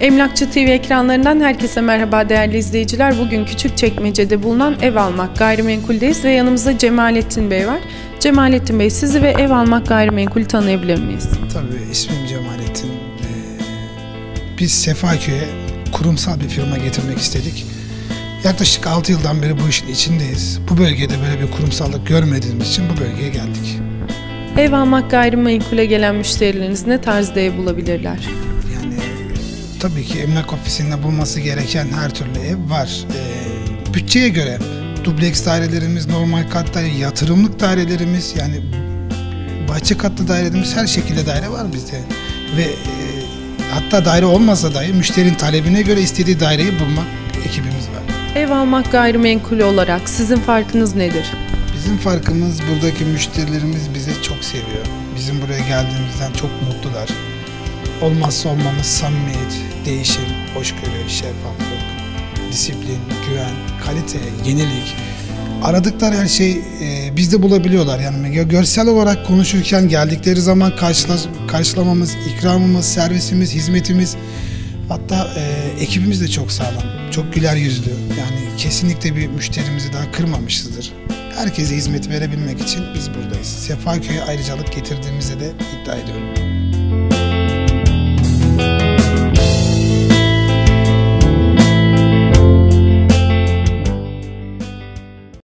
Emlakçı TV ekranlarından herkese merhaba değerli izleyiciler. Bugün Küçükçekmece'de bulunan ev almak gayrimenkuldeyiz ve yanımızda Cemalettin Bey var. Cemalettin Bey sizi ve ev almak gayrimenkulü tanıyabilir miyiz? Tabii ismim Cemalettin. Ee, biz Sefaköy'e kurumsal bir firma getirmek istedik. Yaklaşık 6 yıldan beri bu işin içindeyiz. Bu bölgede böyle bir kurumsallık görmediğimiz için bu bölgeye geldik. Ev almak gayrimenkule gelen müşterileriniz ne tarzda ev bulabilirler? Tabii ki emlak ofisinde bulması gereken her türlü ev var. Ee, bütçeye göre dubleks dairelerimiz, normal kat daire, yatırımlık dairelerimiz yani bahçe katlı dairelerimiz her şekilde daire var bizde. Ve e, hatta daire olmasa dahi müşterinin talebine göre istediği daireyi bulmak ekibimiz var. Ev almak gayrimenkulü olarak sizin farkınız nedir? Bizim farkımız buradaki müşterilerimiz bizi çok seviyor. Bizim buraya geldiğimizden çok mutlular. Olmazsa olmamız samimiyet, değişim, hoşgörü, şeffaflık, disiplin, güven, kalite, yenilik. Aradıkları her şey e, bizde bulabiliyorlar. Yani gö- görsel olarak konuşurken geldikleri zaman karşıla- karşılamamız, ikramımız, servisimiz, hizmetimiz hatta e, ekibimiz de çok sağlam. Çok güler yüzlü. Yani kesinlikle bir müşterimizi daha kırmamışızdır. Herkese hizmet verebilmek için biz buradayız. Sefaköy'e ayrıcalık getirdiğimizi de iddia ediyorum.